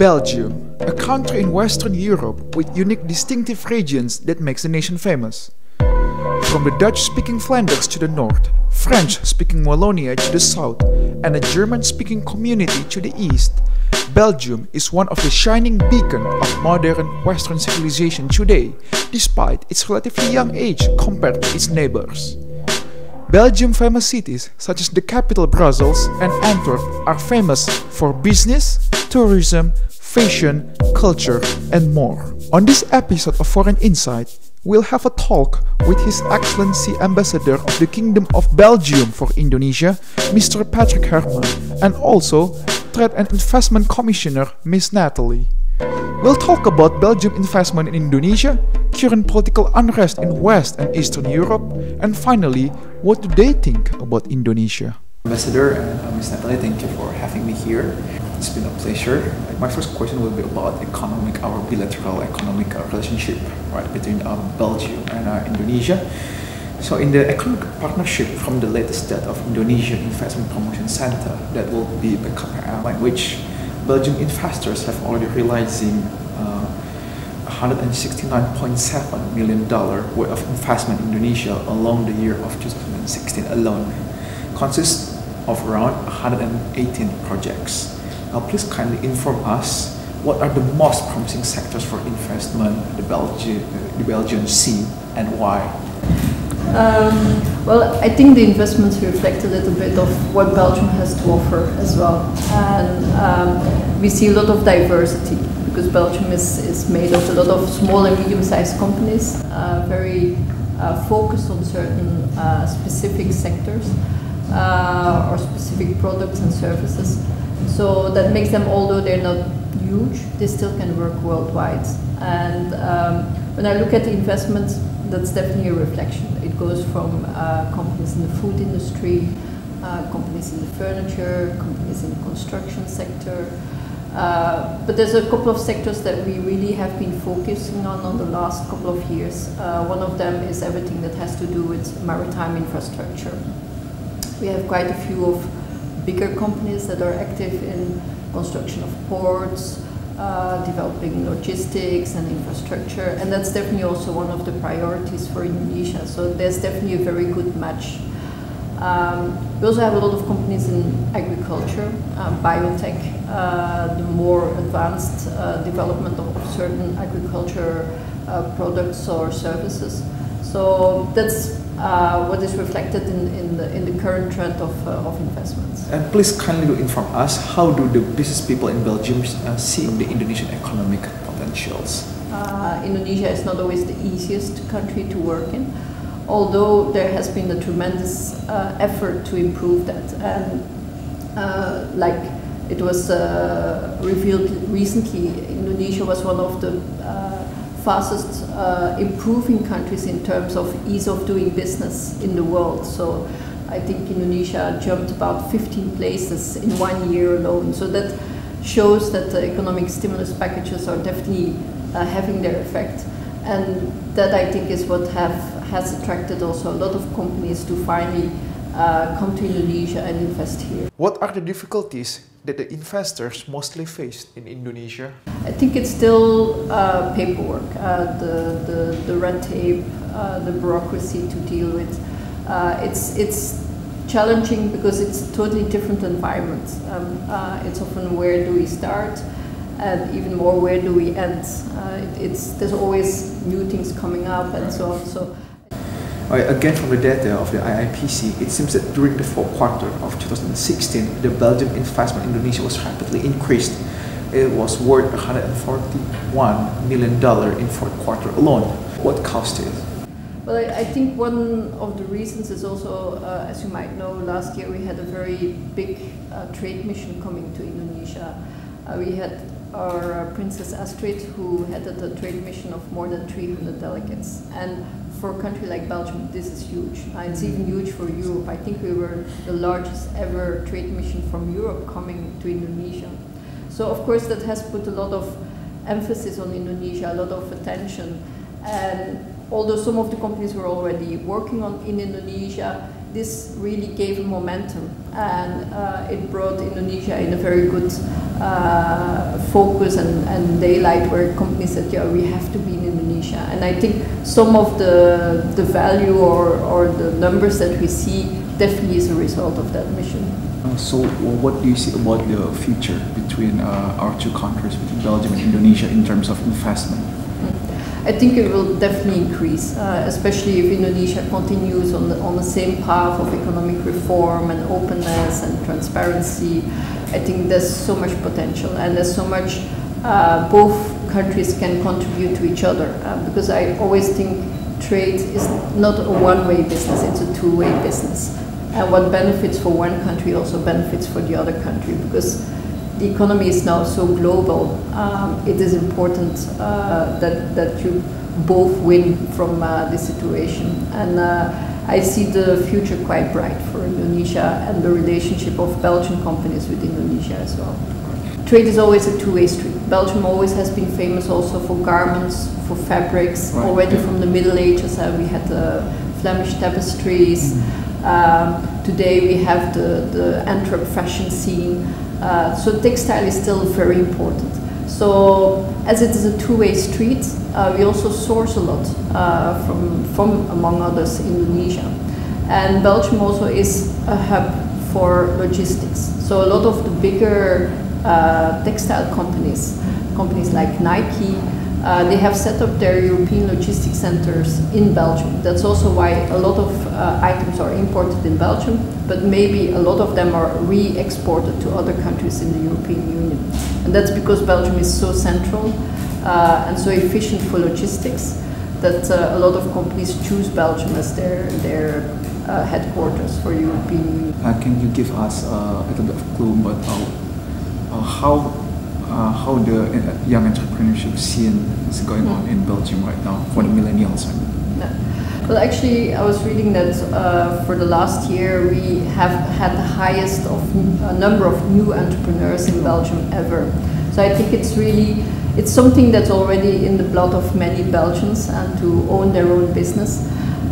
Belgium, a country in Western Europe with unique distinctive regions that makes the nation famous. From the Dutch-speaking Flanders to the north, French-speaking Wallonia to the south, and a German-speaking community to the east, Belgium is one of the shining beacon of modern Western civilization today, despite its relatively young age compared to its neighbors. Belgium famous cities such as the capital Brussels and Antwerp are famous for business, tourism, fashion, culture, and more. On this episode of Foreign Insight, we'll have a talk with His Excellency Ambassador of the Kingdom of Belgium for Indonesia, Mr. Patrick Herman, and also Trade and Investment Commissioner, Ms. Nathalie. We'll talk about Belgium investment in Indonesia, current political unrest in West and Eastern Europe, and finally, what do they think about Indonesia? Ambassador and uh, Ms. Nathalie, thank you for having me here. It's been a pleasure. My first question will be about economic, our bilateral economic uh, relationship, right, between um, Belgium and uh, Indonesia. So in the economic partnership from the latest data of Indonesia Investment Promotion Center that will be the KPM, which Belgian investors have already realizing uh, 169.7 million dollar worth of investment in Indonesia along the year of 2016 alone, consists of around 118 projects. Now please kindly inform us what are the most promising sectors for investment the Belgian, the Belgian see and why? Um, well, I think the investments reflect a little bit of what Belgium has to offer as well. And um, we see a lot of diversity because Belgium is, is made of a lot of small and medium-sized companies, uh, very uh, focused on certain uh, specific sectors uh, or specific products and services. So that makes them, although they're not huge, they still can work worldwide. And um, when I look at the investments, that's definitely a reflection. Goes from uh, companies in the food industry, uh, companies in the furniture, companies in the construction sector. Uh, but there's a couple of sectors that we really have been focusing on on the last couple of years. Uh, one of them is everything that has to do with maritime infrastructure. We have quite a few of bigger companies that are active in construction of ports, uh, developing logistics and infrastructure, and that's definitely also one of the priorities for Indonesia. So there's definitely a very good match. Um, we also have a lot of companies in agriculture, uh, biotech, uh, the more advanced uh, development of, of certain agriculture uh, products or services. So that's uh, what is reflected in, in, the, in the current trend of, uh, of investments. And please kindly inform us, how do the business people in Belgium uh, see the Indonesian economic potentials? Uh, Indonesia is not always the easiest country to work in, although there has been a tremendous uh, effort to improve that. And uh, like it was revealed recently, Indonesia was one of the fastest uh, improving countries in terms of ease of doing business in the world. So I think Indonesia jumped about 15 places in one year alone. So that shows that the economic stimulus packages are definitely uh, having their effect. And that I think is what have, has attracted also a lot of companies to finally uh, come to Indonesia and invest here. What are the difficulties that the investors mostly faced in Indonesia? I think it's still uh, paperwork, uh, the, the, the red tape, uh, the bureaucracy to deal with. Uh, it's, it's challenging because it's totally different environment. Um, uh, it's often where do we start and even more where do we end. Uh, it, it's, there's always new things coming up and so on. So Again, from the data of the IIPC, it seems that during the fourth quarter of 2016, the Belgium investment in Indonesia was rapidly increased. It was worth $141 million in fourth quarter alone. What caused it? Well, I think one of the reasons is also, uh, as you might know, last year we had a very big uh, trade mission coming to Indonesia. Uh, we had our uh, Princess Astrid, who headed a trade mission of more than 300 delegates. And for a country like Belgium, this is huge. Uh, it's even huge for Europe. I think we were the largest ever trade mission from Europe coming to Indonesia. So of course that has put a lot of emphasis on Indonesia, a lot of attention. And although some of the companies were already working on in Indonesia, this really gave momentum and uh, it brought Indonesia in a very good uh, focus and, and, daylight where companies said, yeah, we have to be in Indonesia. And I think some of the, the value or, or the numbers that we see definitely is a result of that mission. So what do you see about the future between uh, our two countries, between Belgium and Indonesia in terms of investment? I think it will definitely increase, uh, especially if Indonesia continues on the, on the same path of economic reform and openness and transparency. I think there's so much potential and there's so much uh, both countries can contribute to each other uh, because I always think trade is not a one-way business, it's a two-way business. And what benefits for one country also benefits for the other country because the economy is now so global, um, it is important uh, that, that you both win from uh, this situation. And uh, I see the future quite bright for Indonesia and the relationship of Belgian companies with Indonesia as well. Trade is always a two-way street. Belgium always has been famous also for garments, for fabrics. Right. Already yeah. from the Middle Ages, uh, we had the Flemish tapestries. Mm -hmm. Um, today we have the, the Antwerp fashion scene. Uh, so textile is still very important. So as it is a two-way street, uh, we also source a lot uh, from, from, among others, Indonesia. And Belgium also is a hub for logistics. So a lot of the bigger uh, textile companies, companies like Nike, uh, they have set up their European logistics centers in Belgium. That's also why a lot of uh, items are imported in Belgium, but maybe a lot of them are re-exported to other countries in the European Union. And that's because Belgium is so central uh, and so efficient for logistics that uh, a lot of companies choose Belgium as their, their uh, headquarters for European Union. Uh, can you give us a little bit of clue about how uh, how the uh, young entrepreneurship scene is going on in Belgium right now for the millennials? I mean. Well, actually, I was reading that uh, for the last year we have had the highest of uh, number of new entrepreneurs in Belgium ever. So I think it's really it's something that's already in the blood of many Belgians and to own their own business.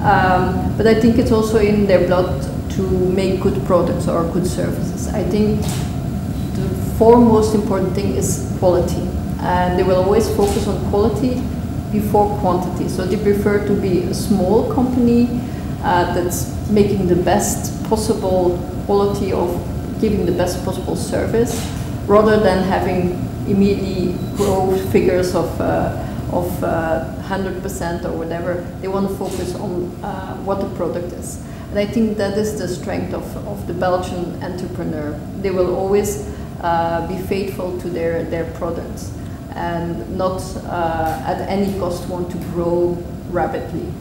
Um, but I think it's also in their blood to make good products or good services. I think foremost important thing is quality. And they will always focus on quality before quantity. So they prefer to be a small company uh, that's making the best possible quality of giving the best possible service rather than having immediately growth figures of uh, of 100% uh, or whatever. They want to focus on uh, what the product is. And I think that is the strength of, of the Belgian entrepreneur. They will always be faithful to their, their products and not uh, at any cost want to grow rapidly.